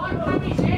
One puppy